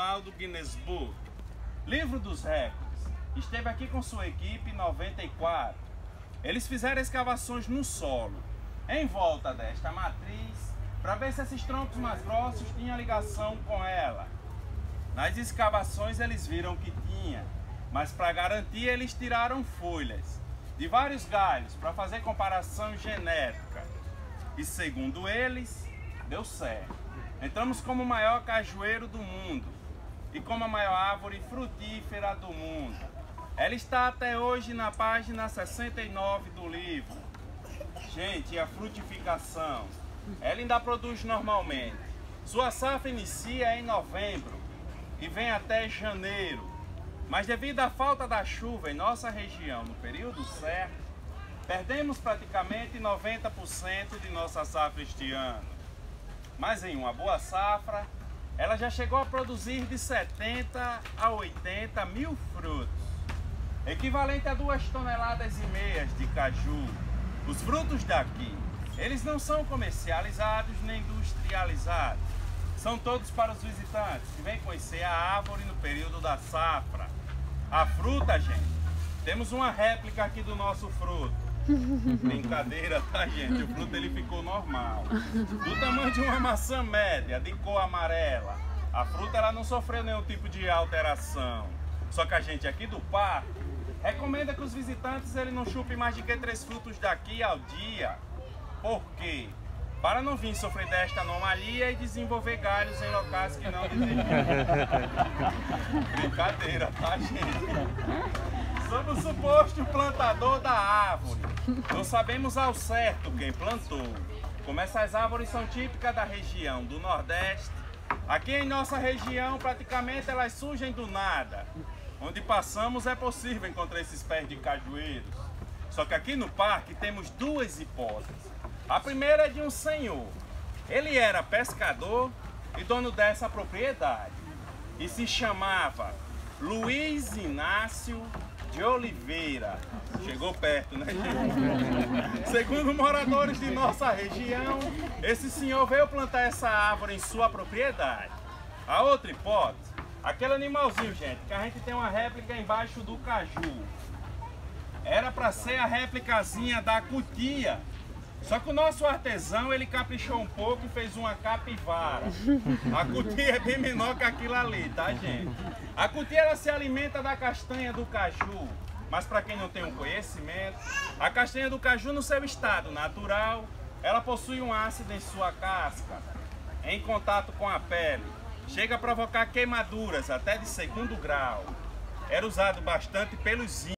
do Guinness Book, livro dos recordes, esteve aqui com sua equipe em 94. Eles fizeram escavações no solo, em volta desta matriz, para ver se esses troncos mais grossos tinham ligação com ela. Nas escavações eles viram que tinha, mas para garantir eles tiraram folhas de vários galhos para fazer comparação genética. E segundo eles, deu certo. Entramos como o maior cajueiro do mundo e como a maior árvore frutífera do mundo. Ela está até hoje na página 69 do livro. Gente, a frutificação, ela ainda produz normalmente. Sua safra inicia em novembro e vem até janeiro. Mas devido à falta da chuva em nossa região no período certo, perdemos praticamente 90% de nossa safra este ano. Mas em uma boa safra, ela já chegou a produzir de 70 a 80 mil frutos, equivalente a duas toneladas e meias de caju. Os frutos daqui, eles não são comercializados nem industrializados. São todos para os visitantes que vêm conhecer a árvore no período da safra. A fruta, gente, temos uma réplica aqui do nosso fruto. Brincadeira, tá, gente? O fruto ele ficou normal. Do tamanho de uma maçã média, de cor amarela. A fruta ela não sofreu nenhum tipo de alteração. Só que a gente aqui do parque recomenda que os visitantes ele não chupem mais de que três frutos daqui ao dia. Por quê? Para não vir sofrer desta anomalia e desenvolver galhos em locais que não desejam. Brincadeira, tá, gente? O suposto plantador da árvore. Não sabemos ao certo quem plantou. Como essas árvores são típicas da região do Nordeste, aqui em nossa região praticamente elas surgem do nada. Onde passamos é possível encontrar esses pés de cajueiros. Só que aqui no parque temos duas hipóteses. A primeira é de um senhor. Ele era pescador e dono dessa propriedade. E se chamava Luiz Inácio de Oliveira. Chegou perto, né? Segundo moradores de nossa região, esse senhor veio plantar essa árvore em sua propriedade. A outra hipótese, aquele animalzinho, gente, que a gente tem uma réplica embaixo do caju. Era para ser a réplicazinha da cutia, só que o nosso artesão, ele caprichou um pouco e fez uma capivara. A cutia é bem menor que aquilo ali, tá, gente? A cutia, ela se alimenta da castanha do caju. Mas para quem não tem um conhecimento, a castanha do caju no seu estado natural, ela possui um ácido em sua casca, em contato com a pele. Chega a provocar queimaduras até de segundo grau. Era usado bastante pelos índios.